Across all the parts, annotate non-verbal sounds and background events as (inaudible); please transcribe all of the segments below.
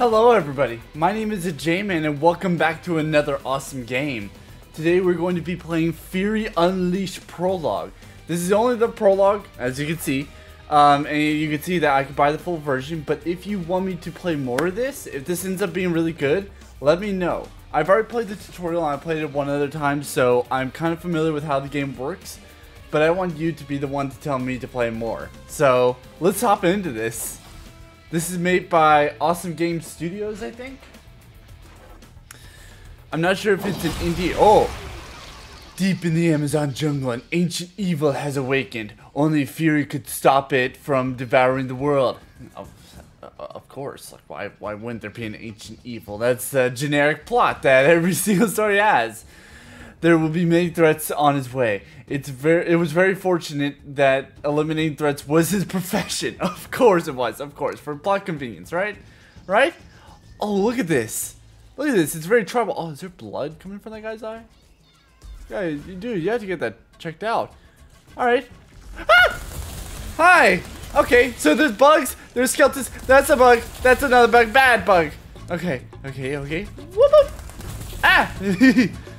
Hello everybody, my name is J-Man and welcome back to another awesome game. Today we're going to be playing Fury Unleashed Prologue. This is only the prologue, as you can see, um, and you can see that I can buy the full version, but if you want me to play more of this, if this ends up being really good, let me know. I've already played the tutorial and I played it one other time, so I'm kind of familiar with how the game works, but I want you to be the one to tell me to play more. So, let's hop into this. This is made by Awesome Game Studios, I think. I'm not sure if it's an indie. Oh! Deep in the Amazon jungle, an ancient evil has awakened. Only Fury could stop it from devouring the world. Of, uh, of course. Like, why, why wouldn't there be an ancient evil? That's a generic plot that every (laughs) single story has there will be many threats on his way. It's very it was very fortunate that eliminating threats was his (laughs) profession. (laughs) Of course it was, of course, for plot convenience, right? Right? Oh, look at this. Look at this. It's very trouble. Oh, is there blood coming from that guy's eye? Yeah, dude. You have to get that checked out. All right. Ah! Hi. Okay, so there's bugs, there's skeletons. That's a bug. That's another bug. Bad bug. Okay, okay, okay. Whoop, whoop. Ah! (laughs)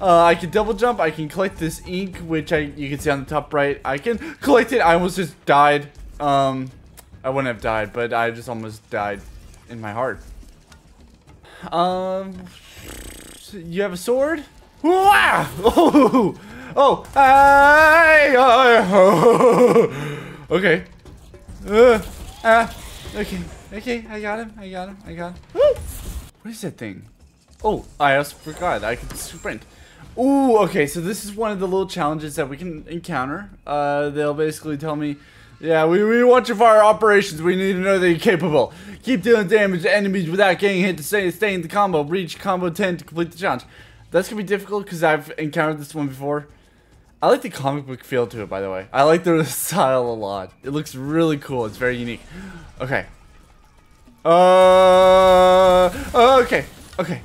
Uh, I can double jump. I can collect this ink, which I you can see on the top right. I can collect it. I almost just died. Um, I wouldn't have died, but I just almost died in my heart. Um, you have a sword? Wow! (laughs) Oh, oh, oh. (laughs) okay. Uh, ah, okay, okay. I got him. I got him. I got him. What is that thing? Oh, I also forgot. I can sprint. Ooh, okay, so this is one of the little challenges that we can encounter. Uh, they'll basically tell me, yeah, we, we want you for our operations. We need to know that you're capable. Keep dealing damage to enemies without getting hit to stay, stay in the combo. Reach combo 10 to complete the challenge. That's going to be difficult because I've encountered this one before. I like the comic book feel to it, by the way. I like the (laughs) style a lot. It looks really cool. It's very unique. Okay. Uh, okay. Okay.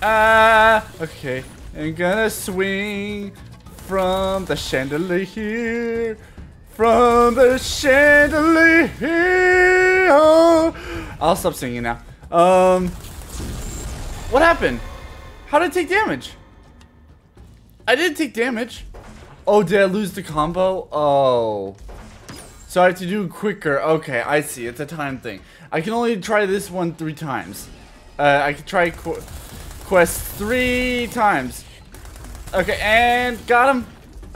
Uh, okay. I'm gonna swing from the chandelier. Here. From the chandelier. here. I'll stop singing now. Um, what happened? How did I take damage? I didn't take damage. Oh, did I lose the combo? Oh. So I have to do quicker. Okay, I see. It's a time thing. I can only try this one three times. Uh, I can try quest three times. Okay, and got him.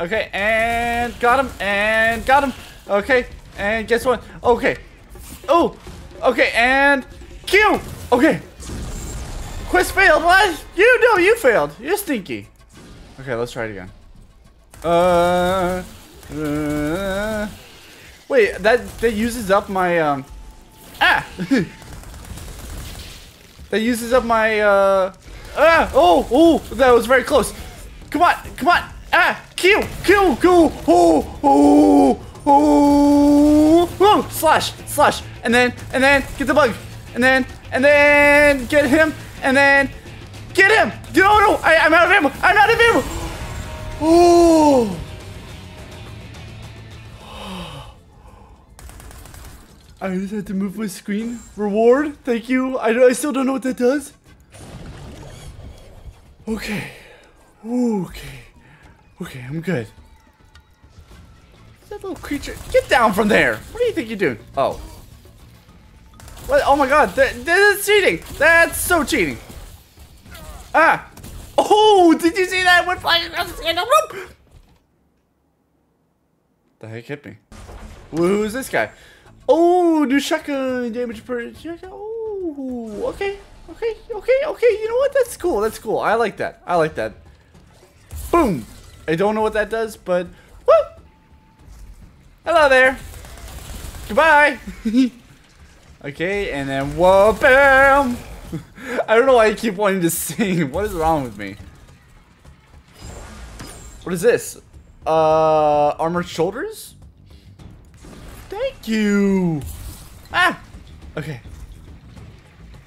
Okay, and got him, and got him. Okay, and guess what? Okay. Oh, okay, and Q. Okay. Quest failed. What? You know you failed. You're stinky. Okay, let's try it again. Uh, uh wait, that that uses up my um. Ah. (laughs) that uses up my uh Ah! Oh! Oh! That was very close. Come on! Come on! Ah! Q! Q! Q! Oh! Oh! Oh! Oh! Slash! Slash! And then, and then, get the bug! And then, and then, get him! And then, get him! No, no! I, I'm out of ammo! I'm out of ammo! Oh! I just had to move my screen. Reward? Thank you. I, I still don't know what that does. Okay. Okay. Okay, I'm good. That little creature. Get down from there. What do you think you're doing? Oh. What? Oh my god. That, that's cheating. That's so cheating. Ah. Oh, did you see that? Went flying across the. The heck hit me? Who's this guy? Oh, new shotgun damage per. Oh, okay. Okay, okay, okay. You know what? That's cool. That's cool. I like that. I like that. Boom. I don't know what that does, but whoop. Hello there. Goodbye. (laughs) okay, and then whoa, bam. (laughs) I don't know why I keep wanting to sing. What is wrong with me? What is this? Uh, armored shoulders? Thank you. Ah. Okay.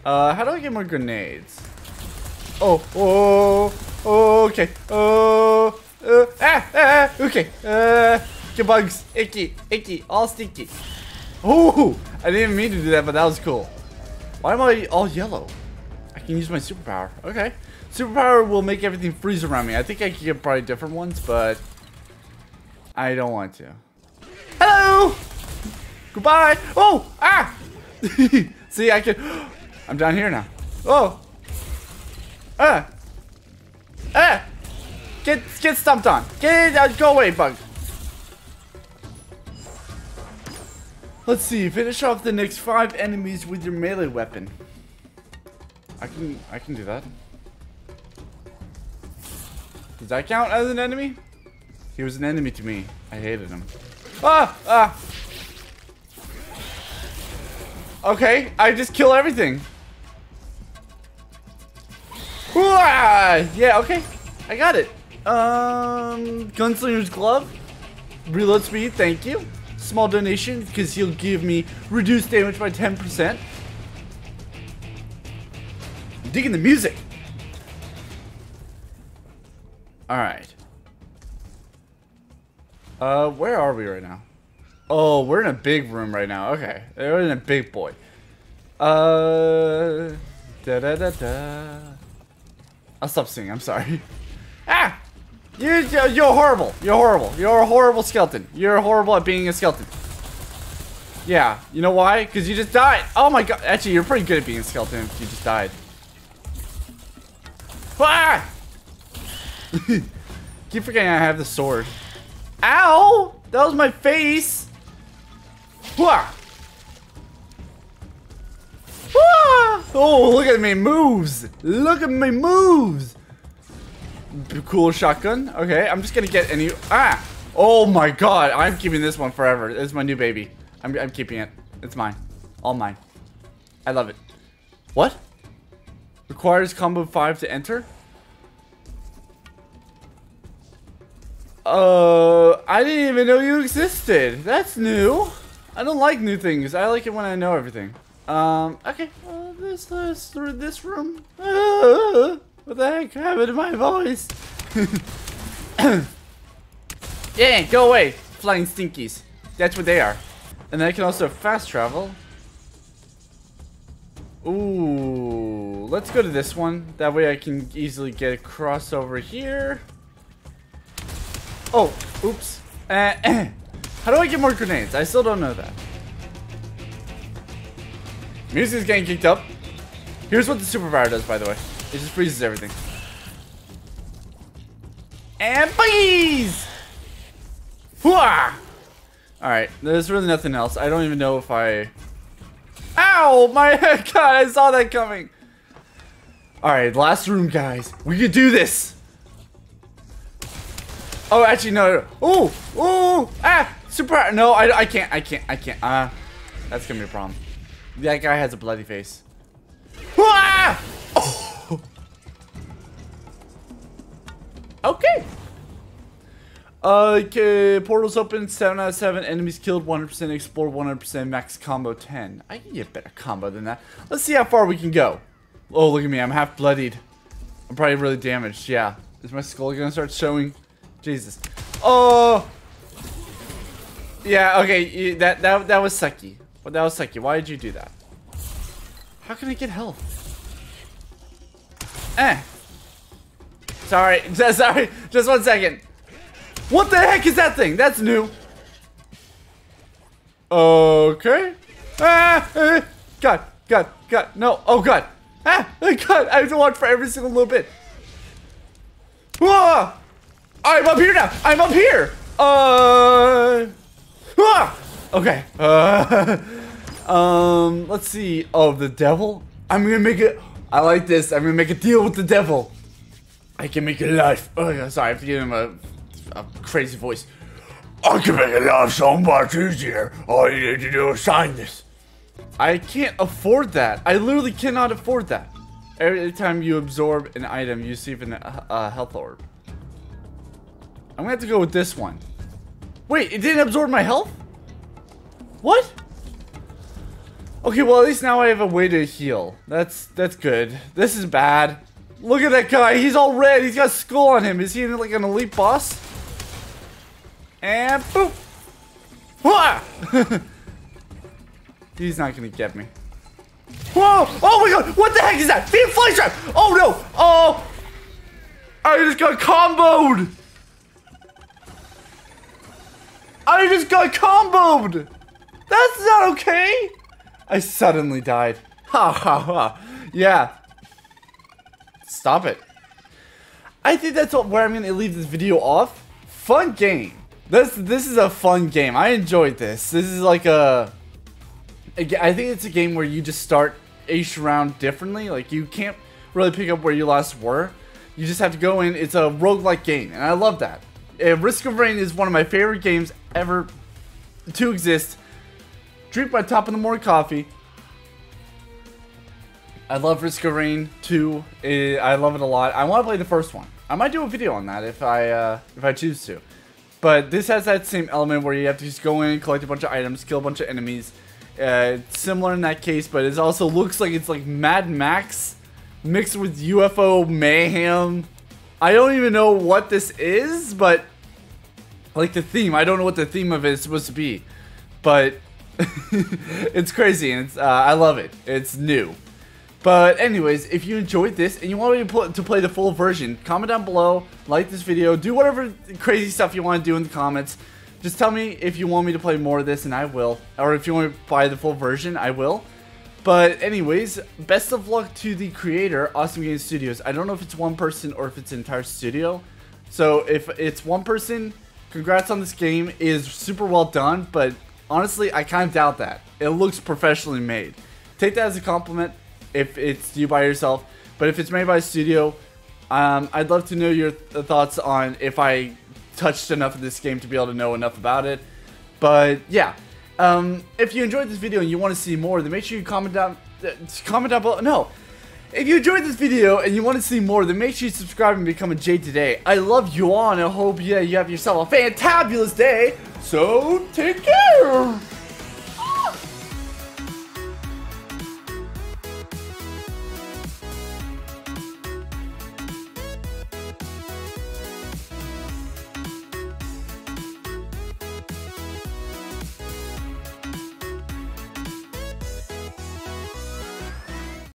Uh, how do I get more grenades? Oh, oh, oh okay. Oh, uh, ah, ah, okay. Uh, get bugs. Icky, icky, all sticky. Oh, I didn't mean to do that, but that was cool. Why am I all yellow? I can use my superpower. Okay. Superpower will make everything freeze around me. I think I can get probably different ones, but I don't want to. Hello! Goodbye! Oh! Ah! (laughs) See, I can... (gasps) I'm down here now. Oh! Ah! Ah! Get, get stumped on. Get, uh, go away, bug. Let's see. Finish off the next five enemies with your melee weapon. I can, I can do that. Does that count as an enemy? He was an enemy to me. I hated him. Ah! Ah! Okay, I just kill everything. Ah, yeah, okay. I got it. Um, Gunslinger's Glove. Reload speed, thank you. Small donation, because he'll give me reduced damage by 10%. I'm digging the music. Alright. Uh, where are we right now? Oh, we're in a big room right now. Okay. We're in a big boy. Uh, da da da da. I'll stop singing. I'm sorry. (laughs) Ah! You're, you're horrible. You're horrible. You're a horrible skeleton. You're horrible at being a skeleton. Yeah. You know why? Because you just died. Oh my god. Actually, you're pretty good at being a skeleton if you just died. Ah! (laughs) Keep forgetting I have the sword. Ow! That was my face! Wah! Oh, look at me moves! Look at me moves! Cool shotgun. Okay, I'm just gonna get any. Ah! Oh my god, I'm keeping this one forever. It's my new baby. I'm, I'm keeping it. It's mine. All mine. I love it. What? Requires combo 5 to enter? Uh, I didn't even know you existed. That's new. I don't like new things. I like it when I know everything. Um, okay. Uh, this, through this room. Uh, (laughs) what the heck happened to my voice? (coughs) yeah, go away, flying stinkies. That's what they are. And I can also fast travel. Ooh, let's go to this one. That way I can easily get across over here. Oh, oops. Uh, (coughs) how do I get more grenades? I still don't know that. Music's getting kicked up. Here's what the superpower does, by the way. It just freezes everything. And please! Alright, there's really nothing else. I don't even know if I... Ow! My (laughs) God, I saw that coming. Alright, last room, guys. We can do this. Oh, actually, no. no. Oh, oh, ah, super. No, I, I can't, I can't, I can't. Ah, uh, that's gonna be a problem. That guy has a bloody face. Ah! (laughs) Oh. Okay. Okay, portals open, 7 out of 7, enemies killed, 100% explore, 100% max combo 10. I can get better combo than that. Let's see how far we can go. Oh, look at me, I'm half bloodied. I'm probably really damaged, yeah. Is my skull gonna start showing? Jesus. Oh! Yeah, okay, that, that, that was sucky. Well, that was sucky. Why did you do that? How can I get health? Eh. Sorry, (laughs) sorry, just one second. What the heck is that thing? That's new. Okay. Ah, ah, God, God, God, no. Oh, God. Ah, (laughs) God, I have to watch for every single little bit. Whoa! I'm up here now. I'm up here. Uh. Ah! Okay. Uh. (laughs) Um. Let's see. Oh, the devil. I'm gonna make it. I like this. I'm gonna make a deal with the devil. I can make your life. Oh, sorry. I have to give him a, a crazy voice. I can make your life so much easier. All you need to do is sign this. I can't afford that. I literally cannot afford that. Every time you absorb an item, you receive an, uh, health orb. I'm gonna have to go with this one. Wait, it didn't absorb my health? What? Okay, well at least now I have a way to heal. That's that's good. This is bad. Look at that guy. He's all red. He's got skull on him. Is he like an elite boss? And boop. (laughs) He's not gonna get me. Whoa! Oh my god! What the heck is that? Feed fly trap! Oh no! Oh! I just got comboed! I just got comboed! That's not okay! I suddenly died. (laughs) Ha ha ha. Yeah. Stop it. I think that's where I'm going to leave this video off. Fun game. This this is a fun game. I enjoyed this. This is like a, a I think it's a game where you just start each round differently. Like you can't really pick up where you last were. You just have to go in. It's a roguelike game, and I love that. Uh, Risk of Rain is one of my favorite games ever to exist. Drink my top of the morning coffee. I love Risk of Rain 2. Eh, I love it a lot. I want to play the first one. I might do a video on that if I uh, if I choose to. But this has that same element where you have to just go in, collect a bunch of items, kill a bunch of enemies. Uh, similar in that case, but it also looks like it's like Mad Max mixed with UFO mayhem. I don't even know what this is, but like the theme, I don't know what the theme of it is supposed to be, but (laughs) it's crazy and it's, uh, I love it. It's new. But anyways, if you enjoyed this and you want me to, to play the full version, comment down below, like this video, do whatever crazy stuff you want to do in the comments. Just tell me if you want me to play more of this and I will. Or if you want to buy the full version, I will. But anyways, best of luck to the creator, Awesome Games Studios. I don't know if it's one person or if it's an entire studio. So if it's one person, congrats on this game. It is super well done, but honestly, I kind of doubt that. It looks professionally made. Take that as a compliment if it's you by yourself. But if it's made by a studio, um, I'd love to know your th thoughts on if I touched enough of this game to be able to know enough about it. But yeah, um, if you enjoyed this video and you want to see more, then make sure you comment down, uh, comment down below. No, if you enjoyed this video and you want to see more, then make sure you subscribe and become a J today. I love you all and I hope yeah, you have yourself a fantabulous day. So take care.